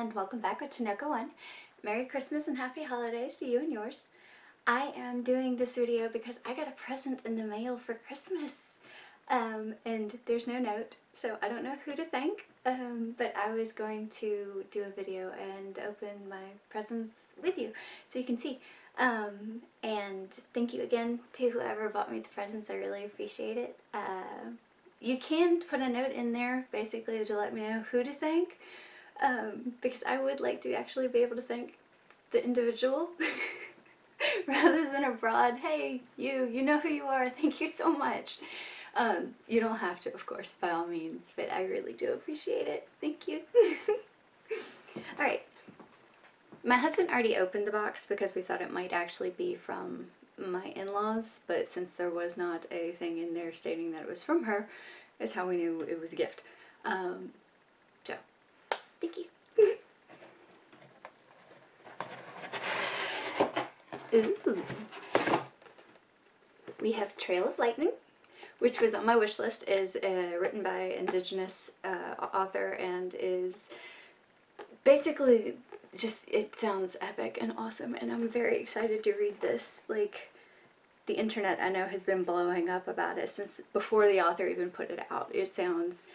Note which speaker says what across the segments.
Speaker 1: and welcome back with Tenoko One. Merry Christmas and Happy Holidays to you and yours. I am doing this video because I got a present in the mail for Christmas. Um, and there's no note, so I don't know who to thank, um, but I was going to do a video and open my presents with you so you can see. Um, and thank you again to whoever bought me the presents, I really appreciate it. Uh, you can put a note in there basically to let me know who to thank um, because I would like to actually be able to thank the individual rather than a broad, hey, you, you know who you are, thank you so much. Um, you don't have to, of course, by all means, but I really do appreciate it. Thank you. Alright. My husband already opened the box because we thought it might actually be from my in-laws, but since there was not a thing in there stating that it was from her, is how we knew it was a gift. Um, so, thank you. Ooh. We have Trail of Lightning, which was on my wish list, is uh, written by Indigenous uh, author and is basically just, it sounds epic and awesome and I'm very excited to read this. Like, the internet I know has been blowing up about it since before the author even put it out. It sounds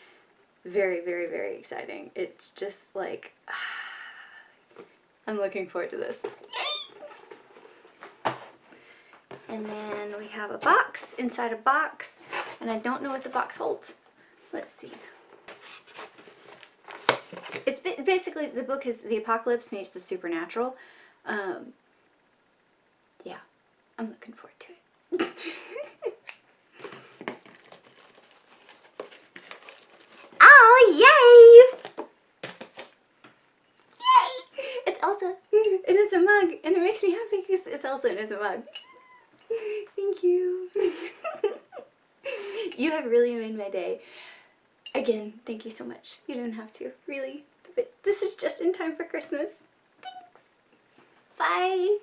Speaker 1: very, very, very exciting. It's just like, I'm looking forward to this. And then we have a box inside a box, and I don't know what the box holds. Let's see. It's basically, the book is The Apocalypse Meets the Supernatural. Um, yeah, I'm looking forward to it. Elsa, and it's a mug, and it makes me happy because it's Elsa and it's a mug. Thank you. you have really made my day. Again, thank you so much. You didn't have to, really. But this is just in time for Christmas. Thanks. Bye.